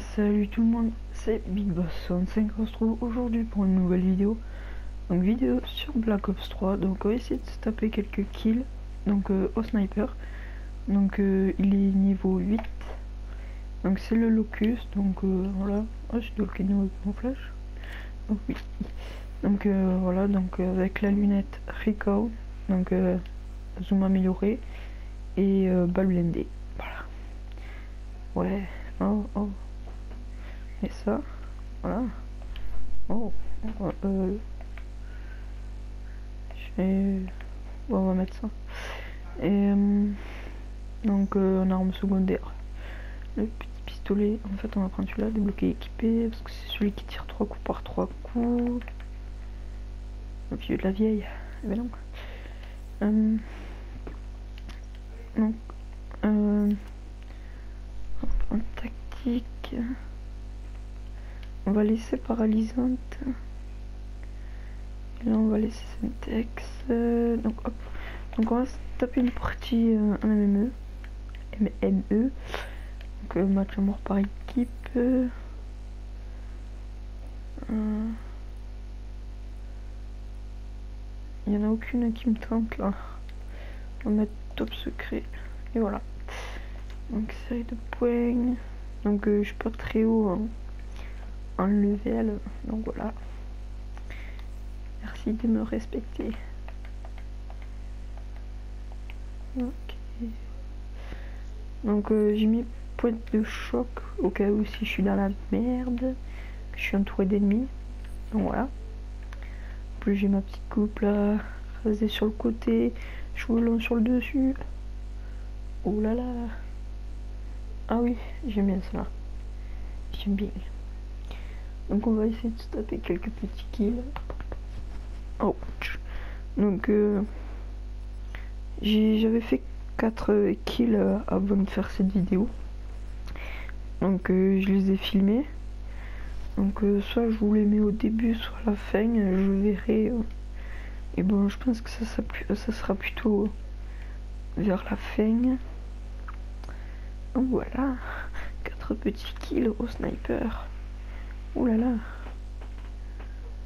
salut tout le monde, c'est Big Boss 65 on se retrouve aujourd'hui pour une nouvelle vidéo. Donc vidéo sur Black Ops 3, donc on va essayer de se taper quelques kills, donc euh, au sniper. Donc euh, il est niveau 8, donc c'est le Locus, donc euh, voilà, oh, je dois le avec mon flash. Donc oui, donc voilà, donc avec la lunette Recall, donc zoom amélioré. Et balle blendée, voilà. Ouais, oh oh. Et ça, voilà. Oh, euh, je vais... on va mettre ça. Et euh, donc, euh, arme secondaire, le petit pistolet. En fait, on va prendre celui-là, débloqué équipé, parce que c'est celui qui tire trois coups par trois coups. Le vieux de la vieille. Eh ben non. Donc, euh, tactique. On va laisser paralysante. Et là, on va laisser syntax. Euh, donc, hop. Donc, on va se taper une partie euh, MME. MME. Donc, euh, match à mort par équipe. Euh, il n'y en a aucune qui me tente là. On va mettre top secret. Et voilà. Donc, série de points. Donc, je suis pas très haut. Hein un level. Donc voilà. Merci de me respecter. Donc euh, j'ai mis pointe de choc au cas où si je suis dans la merde, je suis entouré d'ennemis. Donc voilà. plus j'ai ma petite coupe là, rasée sur le côté, cheveux longs sur le dessus. Oh là là. Ah oui, j'aime bien ça. J'aime bien. Donc on va essayer de se taper quelques petits kills. Oh. Donc euh, j'avais fait 4 kills euh, avant de faire cette vidéo. Donc euh, je les ai filmés. Donc soit je vous les mets au début, soit à la fin, je verrai. et bon, je pense que ça, ça sera plutôt vers la fin. Donc voilà, 4 petits kills au sniper. Ouh là là.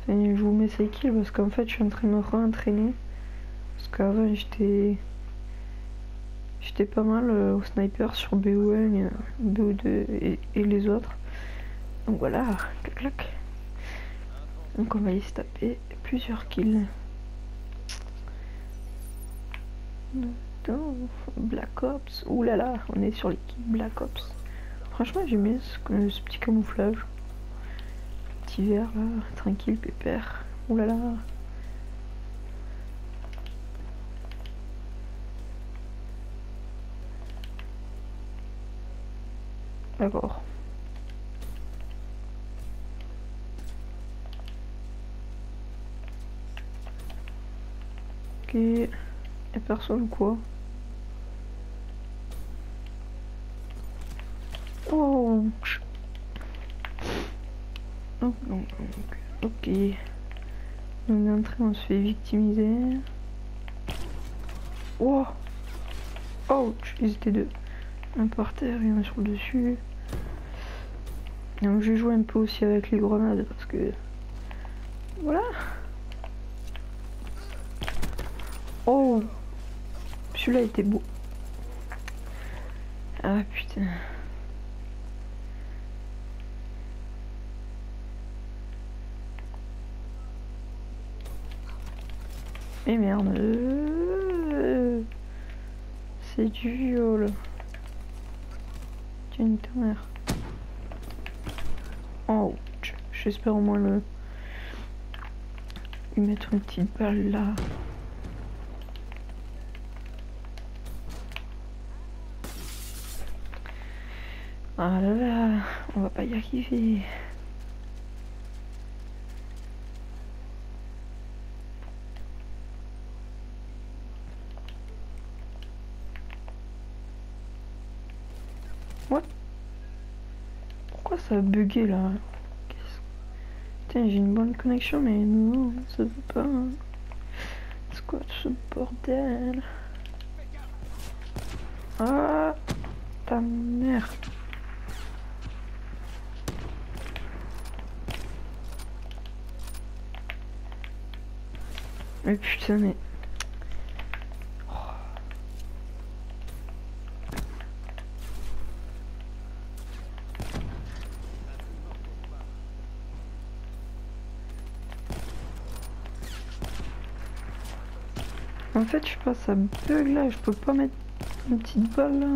je vous mets ces kills parce qu'en fait je suis en train de me re-entraîner. Parce qu'avant j'étais. J'étais pas mal euh, au sniper sur BO1, BO2 et, les autres. Donc voilà, clac clac. Donc on va y se taper plusieurs kills. Black Ops. Ouh là là, on est sur l'équipe Black Ops. Franchement j'aime bien ce petit camouflage hiver là, tranquille, pépère. Ouh là là. D'accord. Ok. Et personne quoi? Donc, ok. En train, on se fait victimiser. Oh Ouch Ils étaient deux. Un par terre et un sur le dessus. Donc j'ai joué un peu aussi avec les grenades parce que... Voilà Oh Celui-là était beau. Ah putain. Et merde. C'est du viol. Tiens, ta mère. Oh, j'espère au moins le... Lui mettre une petite balle là. Ah là là, on va pas y arriver. Euh, ça a bugué là. Putain, j'ai une bonne connexion, mais non, ça veut pas. Hein. C'est quoi ce bordel Ah Ta mère Mais putain, mais. Fait, je sais pas, ça bug là, je peux pas mettre une petite balle là.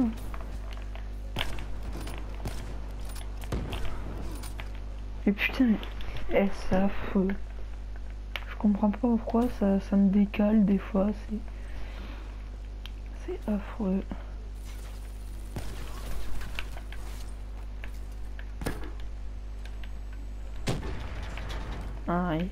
Et putain, mais... Eh, c'est affreux. Je comprends pas pourquoi ça, ça me décale des fois, c'est... C'est affreux. Aïe.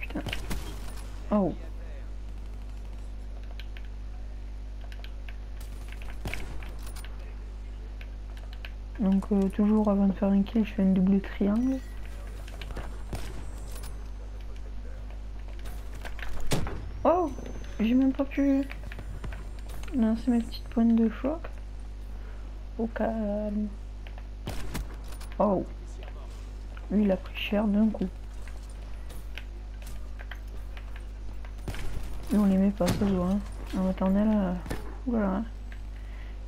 Putain. Oh. Donc euh, toujours avant de faire un kill, je fais un double triangle. Oh J'ai même pas pu lancer mes petites pointes de choc. Au calme. Oh Lui il a pris cher d'un coup. On les met pas, ça se voit. Hein. En maternelle, euh, voilà.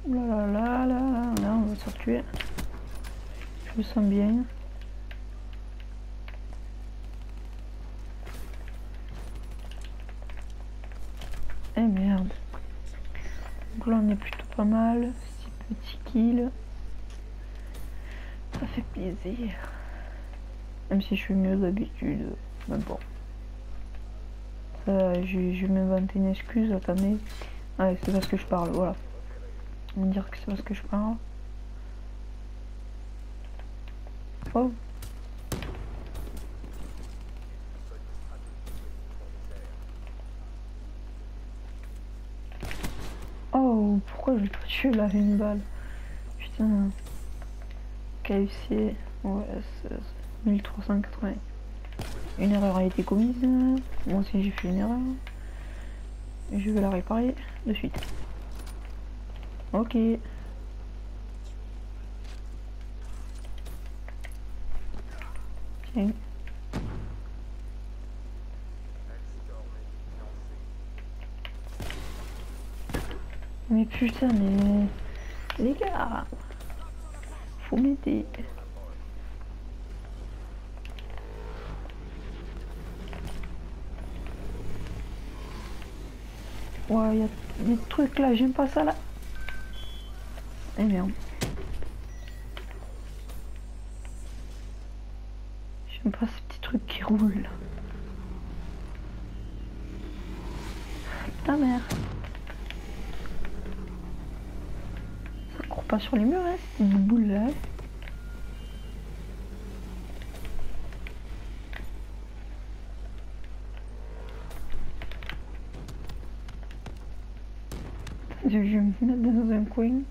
Là là là là on va se tuer. Je me sens bien. Eh merde. Donc là on est plutôt pas mal. Six petits kills. Ça fait plaisir. Même si je suis mieux d'habitude. Mais bon. Ça, je, m'inventer une excuse, attendez. Ouais, c'est parce que je parle, voilà. On va dire que c'est parce que je parle. Oh. Oh, pourquoi je l'ai pas tué là, une balle? Putain. KFC, ouais, c'est 1380. Une erreur a été commise. Moi aussi j'ai fait une erreur. Je vais la réparer de suite. Ok. Tiens. Mais putain, mais... Les gars Faut m'aider. Ouais, il y a des trucs là, j'aime pas ça là. Eh merde. J'aime pas ces petits trucs qui roulent. Ta mère. Ça court pas sur les murs, hein, c'est une boule là. Je vais me mettre dans un coin.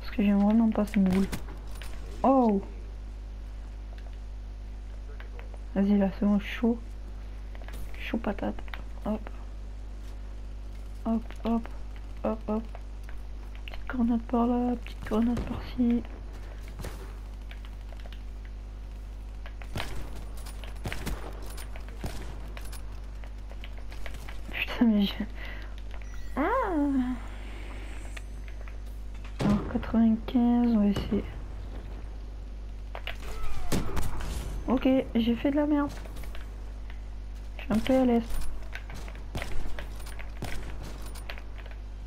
Parce que j'aime vraiment pas ces boules. Oh Vas-y là, c'est bon, chaud. Chaud patate. Hop. Hop, hop, hop, hop. Petite grenade par là, petite grenade par-ci. Putain, mais Ah Alors, 95, on va essayer. Ok, j'ai fait de la merde. Je suis un peu à l'aise.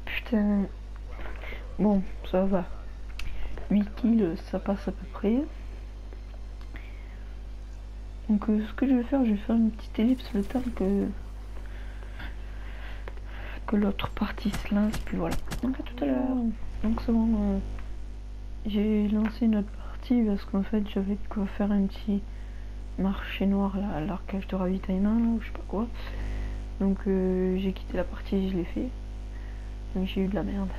Putain. Bon, ça va. 8 kills, ça passe à peu près. Donc euh, ce que je vais faire, je vais faire une petite ellipse le temps que que l'autre partie se lance, puis voilà. Donc à tout à l'heure. Donc c'est bon, euh, j'ai lancé une autre partie parce qu'en fait j'avais de quoi faire un petit marché noir là, à l'arcage de ravitaillement ou je sais pas quoi. Donc euh, j'ai quitté la partie je l'ai fait. Donc j'ai eu de la merde.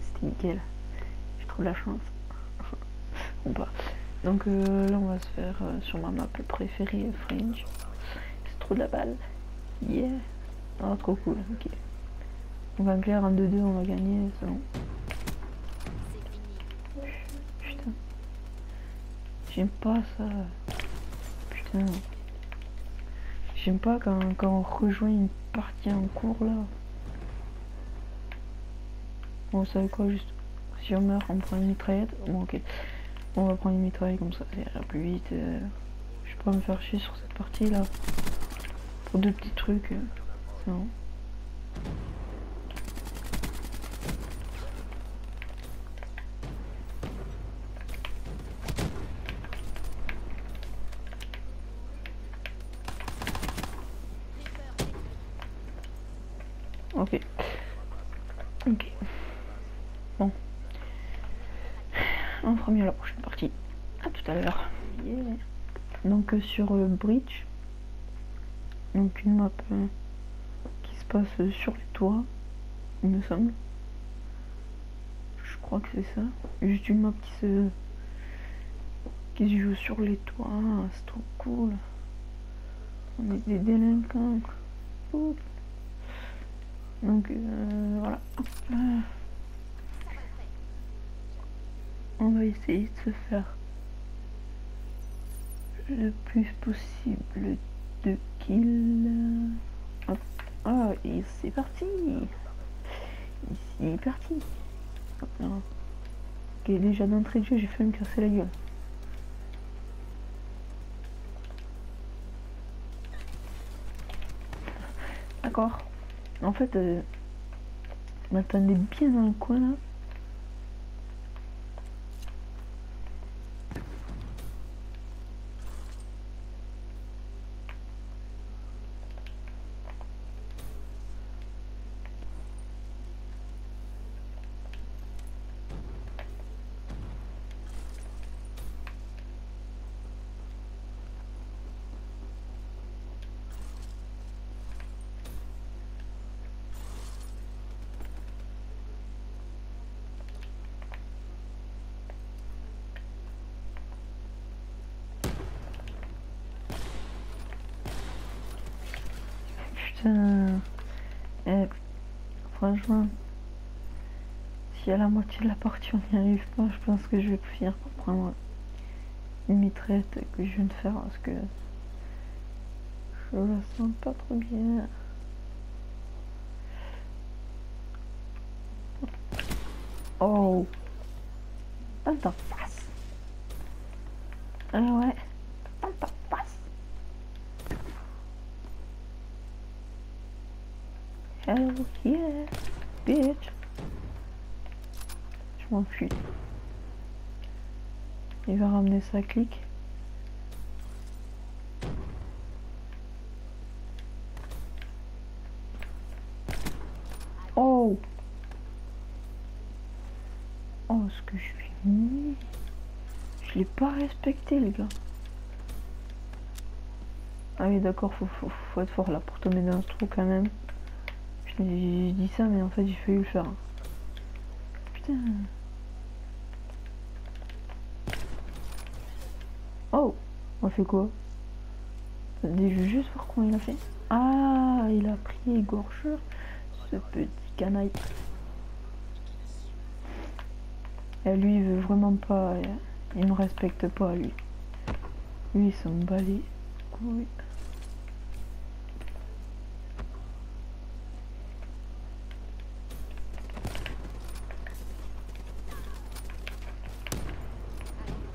C'était nickel. J'ai trop de la chance. pas. Donc euh, là on va se faire sur ma map préférée Fringe. C'est trop de la balle. Yeah. Oh trop cool, ok. On va clair en 2-2, on va gagner, c'est bon. Putain. J'aime pas ça. Putain. J'aime pas quand, quand on rejoint une partie en cours là. Bon, vous savez quoi, juste si on meurt, on prend une mitraillette? Bon, ok. On va prendre une mitraille comme ça, ça ira plus vite. Euh, je peux pas me faire chier sur cette partie là. Pour deux petits trucs. Euh, non. Ok. Ok. Bon. On fera mieux la prochaine partie. À tout à l'heure. Euh, sur euh, Bridge. Donc une map euh, qui se passe sur les toits, il me semble. Je crois que c'est ça. Juste une map qui se qui se joue sur les toits. C'est trop cool. On est des délinquants. Donc euh, voilà. On va essayer de se faire le plus possible de kills. Oh, et c'est parti. C'est parti. Ok, déjà d'entrée de jeu, j'ai fait me casser la gueule. D'accord. En fait, euh, m'attendais bien dans le coin là. Eh, franchement, si à la moitié de la partie on n'y arrive pas, je pense que je vais finir par prendre une mitraite que je viens de faire parce que je la sens pas trop bien. Oh. Attends, passe Ah ouais Hell yeah, bitch. Je m'enfuis. Il va ramener sa clique. Oh Oh, ce que je suis mis. Je l'ai pas respecté, les gars. Ah oui, d'accord, faut, faut, faut, être fort là pour tomber dans ce trou quand même. J'ai dit ça, mais en fait, j'ai failli le faire. Putain. Oh On fait quoi? Je veux juste voir comment il a fait? Ah, il a pris égorgeur, ce petit canaille. Et lui, il veut vraiment pas... Il me respecte pas, lui. Lui, il s'en bat.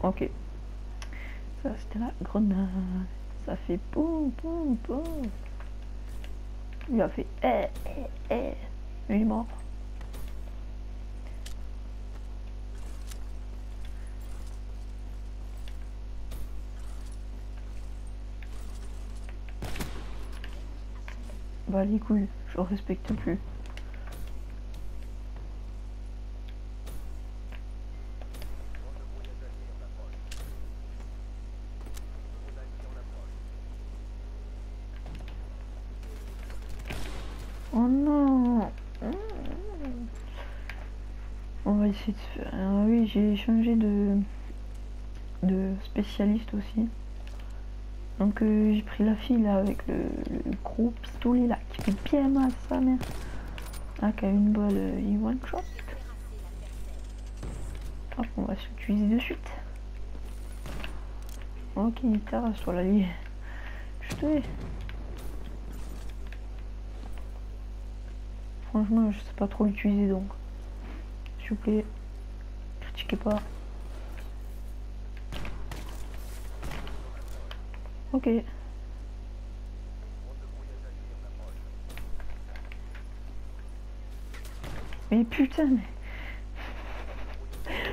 Ok. Ça, c'était la grenade. Ça fait boum, boum, boum. Il a fait eh, eh, eh. Il est mort. Bah les couilles, je respecte plus. Oui, j'ai changé de... de spécialiste aussi. Donc euh, j'ai pris la fille là avec le, gros pistolet là qui fait bien mal sa mère. Ah qui a une balle euh, one shot. Hop on va s'utiliser de suite. Ok terrasse sur la ligne. Je te Franchement je sais pas trop l'utiliser donc. S'il vous plaît. Critiquez pas. Ok. Mais putain, mais...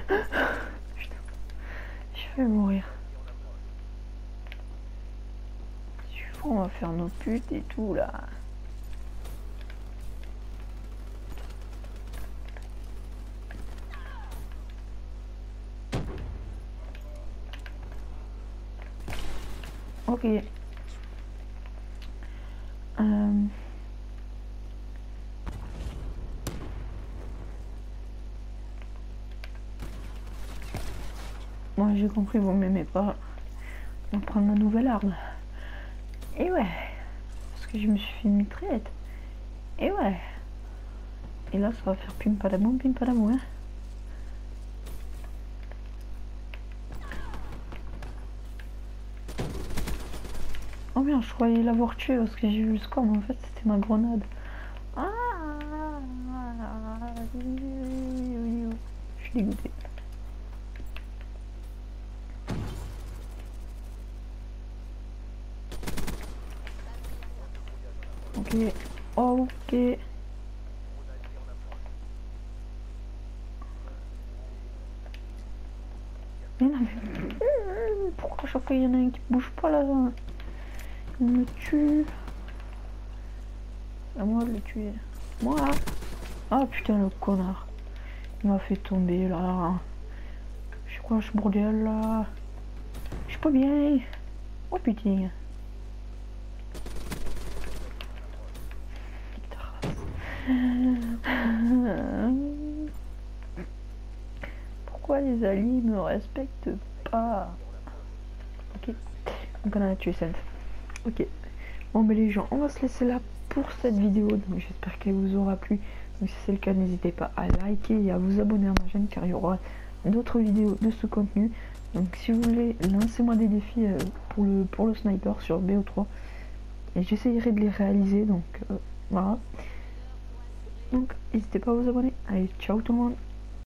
putain. Je vais mourir. On va faire nos putes et tout là. Ok. Euh... Moi j'ai compris, vous m'aimez pas. On prendre la nouvelle arme. Et ouais. Parce que je me suis fait une mitraillette. Et ouais. Et là ça va faire pim padamou, pim hein. Oh bien, je croyais l'avoir tué parce que j'ai vu le score, mais en fait c'était ma grenade. Ah Je suis dégoûté. Ok. Ok. Mais non, mais... Pourquoi chaque fois il y en a un qui bouge pas là il me tue. À moi de le tuer. Moi Ah putain le connard. Il m'a fait tomber là. Je suis quoi ce bordel là Je suis pas bien. Oh putain. Pourquoi les alliés me respectent pas? Ok. On a tué Sainte. Ok. Bon mais les gens, on va se laisser là pour cette vidéo. Donc j'espère qu'elle vous aura plu. Donc si c'est le cas, n'hésitez pas à liker et à vous abonner à ma chaîne car il y aura d'autres vidéos de ce contenu. Donc si vous voulez, lancez-moi des défis euh, pour le pour le sniper sur BO3. Et j'essayerai de les réaliser. Donc euh, voilà. Donc n'hésitez pas à vous abonner. Allez, ciao tout le monde